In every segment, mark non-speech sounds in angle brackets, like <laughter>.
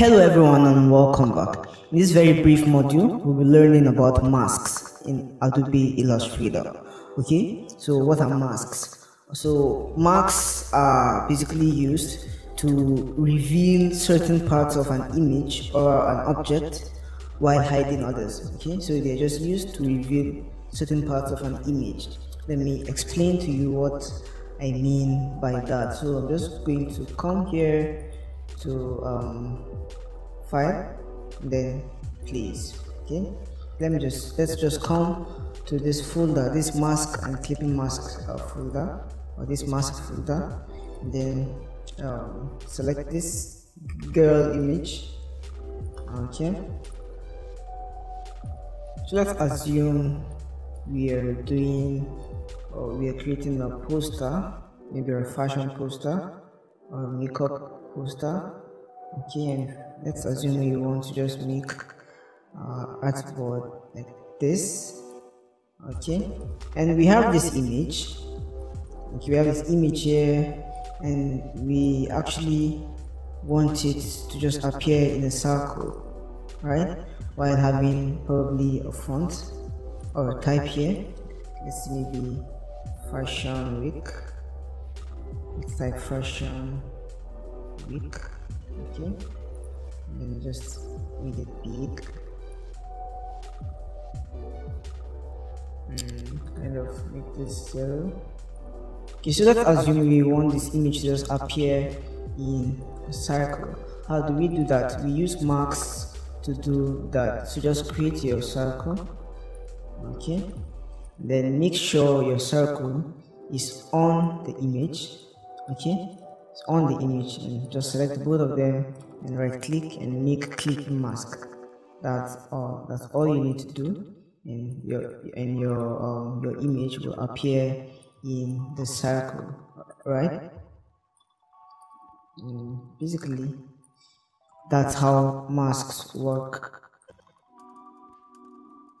Hello everyone and welcome back. In this very brief module, we'll be learning about masks in Adobe Illustrator. Okay, so what are masks? So masks are basically used to reveal certain parts of an image or an object while hiding others. Okay, so they're just used to reveal certain parts of an image. Let me explain to you what I mean by that. So I'm just going to come here to um, file then place okay? Let me just let's just come to this folder this mask and clipping mask uh, folder or this mask folder. Then um, select this girl image okay? So let's assume we are doing or we are creating a poster maybe a fashion poster or makeup poster. Okay and let's assume you want to just make uh, artboard like this. Okay. And we have this image. Okay we have this image here and we actually want it to just appear in a circle right? While having probably a font or a type here. Let's maybe fashion week. Let's type fashion week okay. And just make it big. And kind of make this zero okay so let's assume we want this image to just appear in a circle. How do we do that? We use masks to do that. So just create your circle. Okay. Then make sure your circle is on the image. Okay on the image and just select both of them and right click and make clipping mask. That's all that's all you need to do and your and your um, your image will appear in the circle right? And basically that's how masks work.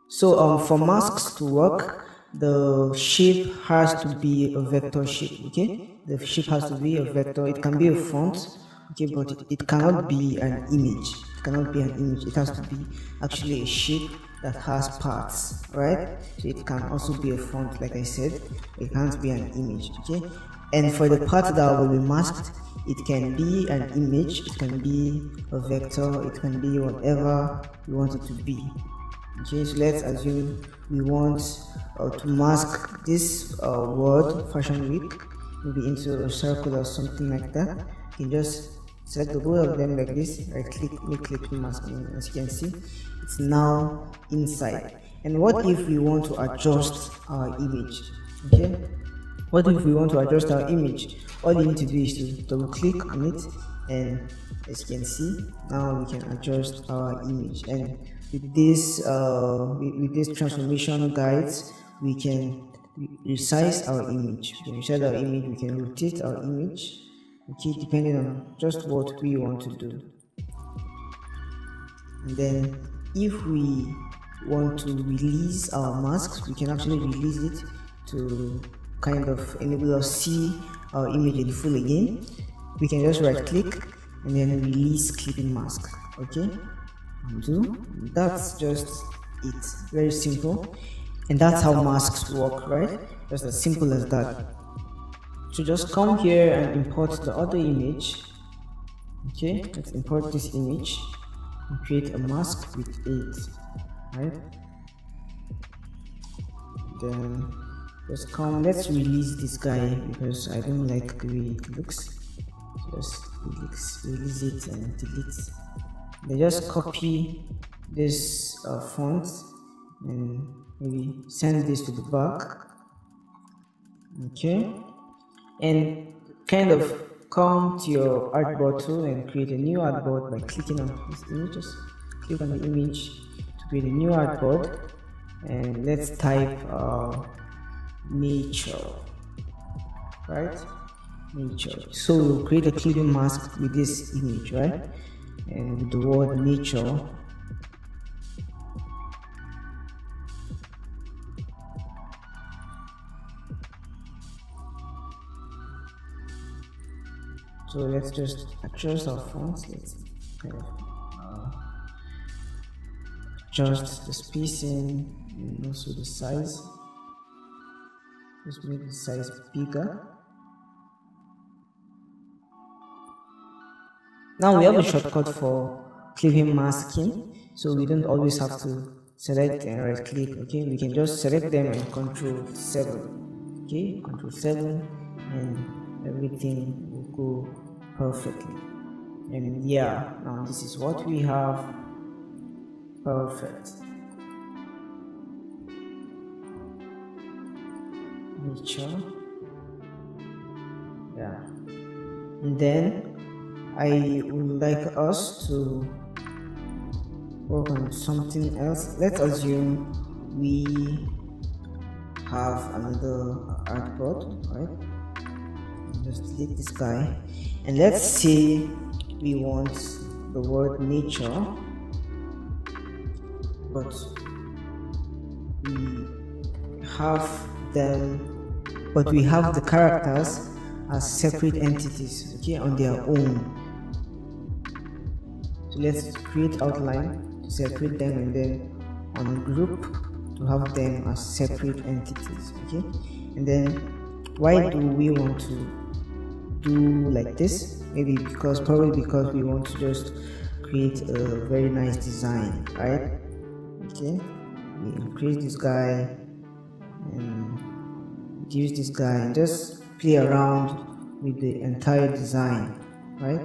So um for masks to work the shape has to be a vector shape okay the shape has to be a vector it can be a font okay but it, it cannot be an image. It cannot be an image. It has to be actually a shape that has parts right? So it can also be a font like i said. It can't be an image okay? And for the part that will be masked it can be an image. It can be a vector. It can be whatever you want it to be okay? So let's assume we want uh, to mask this uh, word fashion week maybe into a circle or something like that. You just select the both of them like this right click make clipping mask and as you can see. It's now inside. And what if we want to adjust our image? Okay? What if we want to adjust our image? All you need to do is to double click on it and as you can see now we can adjust our image. And with this uh with, with this transformation guides we can resize our image. We resize our image we can rotate our image. Okay depending on just what we want to do. And then if we want to release our masks we can actually release it to kind of enable us see our image in full again. We can just right click and then release clipping mask. Okay? Undo that's just it. Very simple and that's how masks work right? Just as simple as that. So just come here and import the other image. Okay let's import this image and create a mask with it right? Then just come let's release this guy because i don't like the way it looks. Just release, release it and delete. Then just copy this uh, font and maybe send this to the back okay and kind of come to your artboard tool and create a new artboard by clicking on this image just click on the image to create a new artboard and let's type uh, nature. Right? Nature. So we'll create a clipping mask with this image right? And with the word nature so let's just adjust our fonts let's kind of uh, adjust the spacing and also the size. Let's make the size bigger. Now we have a shortcut for clipping masking. So we don't always have to select and right click okay? We can just select them and control 7 okay? Control 7 and everything will go perfectly. And yeah now this is what we have. Perfect. Nature. Yeah. And then I would like us to work on something else. Let's assume we have another artboard right just delete this guy. and let's say we want the word nature. But we have them but we have the characters as separate entities okay on their own. so let's create outline to separate them and then on a group to have them as separate entities okay? And then why do we want to do like this maybe because probably because we want to just create a very nice design right? Okay we increase this guy and reduce this guy and just play around with the entire design right?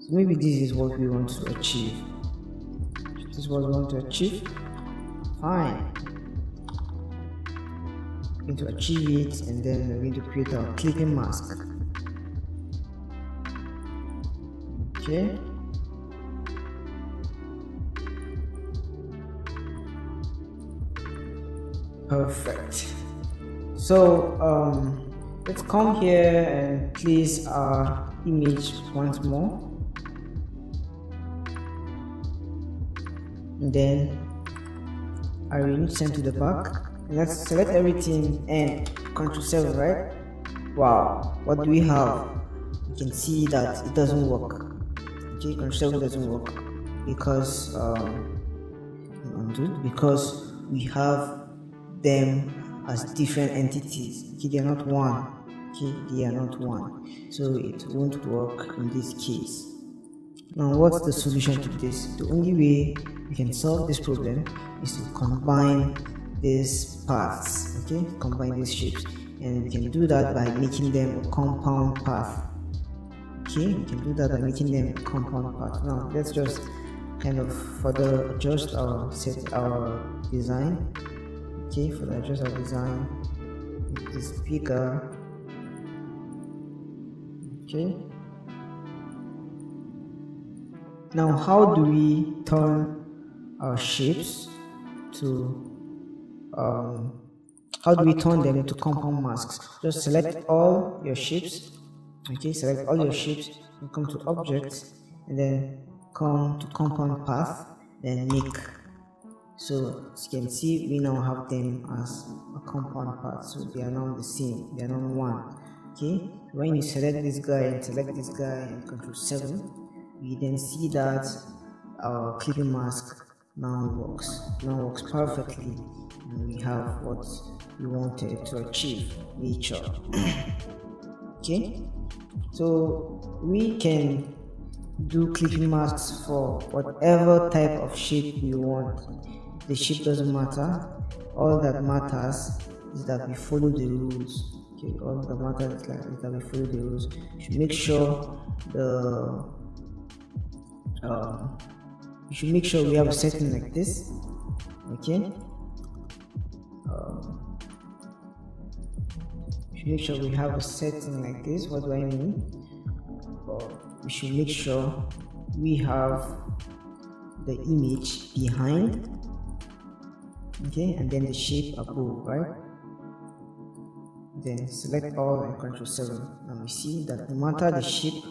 So maybe this is what we want to achieve. This is what we want to achieve fine. To achieve it and then we're going to create our clipping mask okay perfect. So um, let's come here and place our image once more. And then arrange send to the back. Let's select everything and control 7 right? Wow what do we have? You can see that it doesn't work okay control 7 doesn't work. Because um, because we have them as different entities. Okay they are not one. Okay they are not one. So it won't work in this case. Now what's the solution to this? The only way we can solve this problem is to combine these paths okay? Combine these shapes. And we can do that by making them a compound path okay we can do that by making them compound path now let's just kind of further adjust our set our design. Okay for the address of design this bigger okay. Now how do we turn our shapes to um, how do we turn them into compound masks? Just select all your shapes okay select all your shapes and come to objects and then come to compound path then make. So as you can see we now have them as a compound path so they are now the same they are not one. Okay when you select this guy and select this guy and control 7 we then see that our clipping mask now works now works perfectly. And we have what we wanted to achieve nature. <coughs> Okay so we can do clipping masks for whatever type of shape we want. The shape doesn't matter. All that matters is that we follow the rules. Okay all that matters is, that we follow the rules. We should make sure the uh, we should make sure we have a setting like this. Okay? Should make sure we have a setting like this. What do i mean? We should make sure we have the image behind okay and then the shape above right? Then select all and control 7 and we see that no matter the shape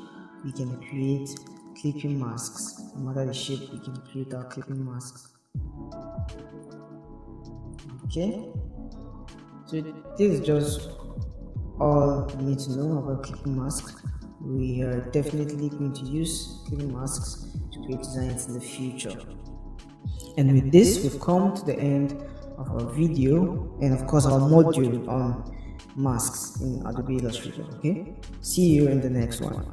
we can create clipping masks. No matter the shape we can create our clipping masks. Okay so this is just all you need to know about clipping masks we are definitely going to use clipping masks to create designs in the future. And with this, we've come to the end of our video and of course our module on masks in Adobe Illustrator. Okay, see you in the next one.